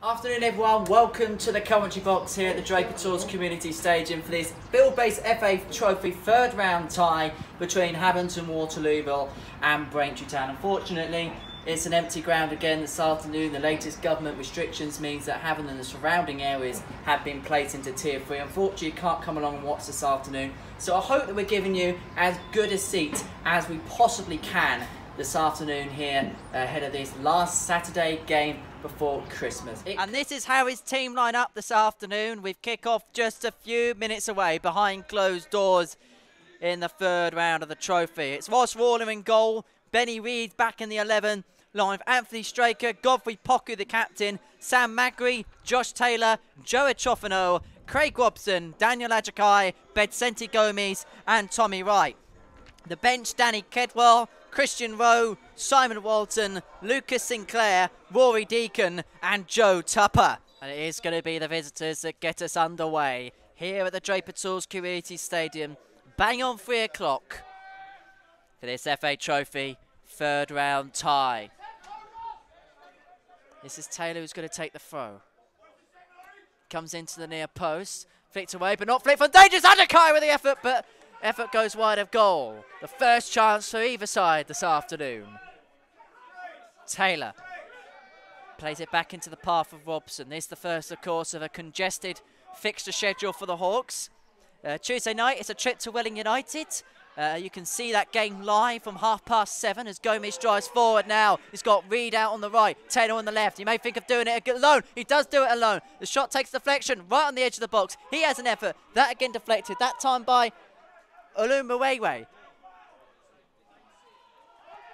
Afternoon everyone, welcome to the commentary box here at the Draper Tools Community Stadium for this Buildbase FA Trophy third round tie between Havant and Waterlooville and Braintree Town. Unfortunately, it's an empty ground again this afternoon. The latest government restrictions means that Havant and the surrounding areas have been placed into Tier 3. Unfortunately, you can't come along and watch this afternoon. So I hope that we're giving you as good a seat as we possibly can this afternoon here ahead of this last Saturday game before Christmas. And this is how his team line up this afternoon with kick-off just a few minutes away behind closed doors in the third round of the trophy. It's Ross Waller in goal, Benny Reed back in the 11, line of Anthony Straker, Godfrey Poku the captain, Sam Magri, Josh Taylor, Joe Chofano, Craig Robson, Daniel Ajakai, Bedsenti Gomez and Tommy Wright. The bench, Danny Kedwell, Christian Rowe, Simon Walton, Lucas Sinclair, Rory Deacon, and Joe Tupper. And it is going to be the visitors that get us underway here at the Draper Tools Community Stadium. Bang on three o'clock for this FA Trophy third round tie. This is Taylor who's going to take the throw. Comes into the near post, flicked away, but not flicked from dangerous. Ajakai with the effort, but Effort goes wide of goal. The first chance for either side this afternoon. Taylor plays it back into the path of Robson. This is the first, of course, of a congested fixture schedule for the Hawks. Uh, Tuesday night, it's a trip to Welling United. Uh, you can see that game live from half past seven as Gomez drives forward now. He's got Reed out on the right, Taylor on the left. He may think of doing it alone. He does do it alone. The shot takes deflection right on the edge of the box. He has an effort. That again deflected. That time by Olumuwewe.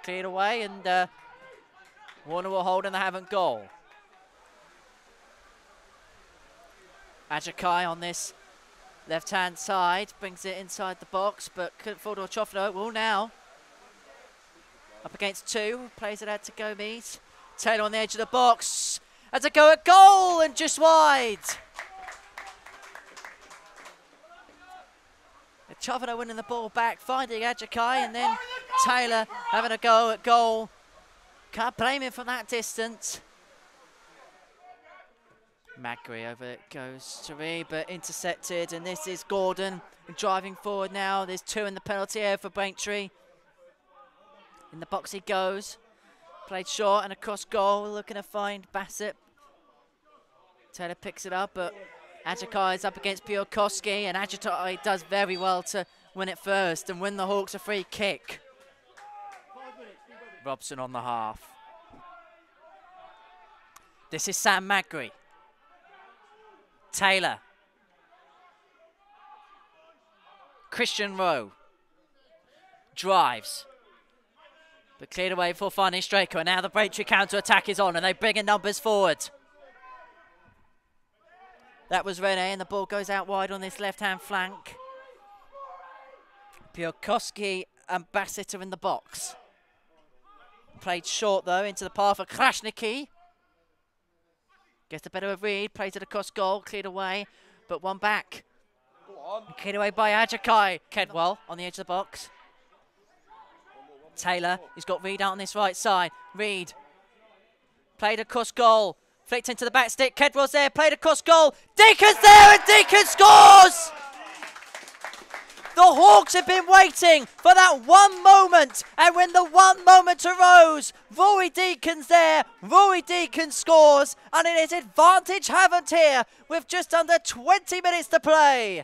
Cleared away and uh, Warner will hold and they haven't goal. Ajakai on this left-hand side brings it inside the box, but couldn't fall to a Chofno. Will now. Up against two, plays it out to Gomez. Taylor on the edge of the box. As a go at goal and just wide. Chovino winning the ball back, finding Ajakai, and then Taylor having a go at goal. Can't blame him from that distance. Magri over it goes to but intercepted, and this is Gordon driving forward now. There's two in the penalty area for Braintree. In the box he goes. Played short and across goal, looking to find Bassett. Taylor picks it up, but Ajakai is up against Biokoski, and Ajakai does very well to win it first and win the Hawks a free kick. Robson on the half. This is Sam Magri. Taylor. Christian Rowe. Drives. But cleared away for Fanny Straker. And now the Braintree counter-attack is on and they bring in numbers forward. That was Rene, and the ball goes out wide on this left-hand flank. Piokoski and Bassett are in the box. Played short, though, into the path of Krasniki. Gets a better of Reed, plays it across goal, cleared away, but one back. Cleared away by Ajakai. Kedwell on the edge of the box. Taylor, he's got Reed out on this right side. Reed played across goal. Flicked into the back stick. Kedwell's there. Played across goal. Deacon's there and Deacon scores! The Hawks have been waiting for that one moment. And when the one moment arose, Rory Deacon's there. Rory Deacon scores. And it is advantage Havant here with just under 20 minutes to play.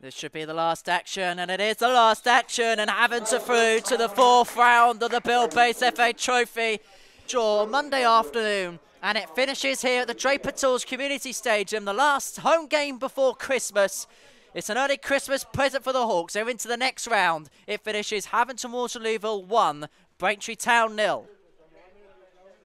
This should be the last action, and it is the last action, and Havant through to the fourth round of the Buildbase FA Trophy. Draw Monday afternoon and it finishes here at the Draper Tools Community Stadium, the last home game before Christmas. It's an early Christmas present for the Hawks. They're into the next round. It finishes Havant and Waterlooville 1, Braintree Town nil.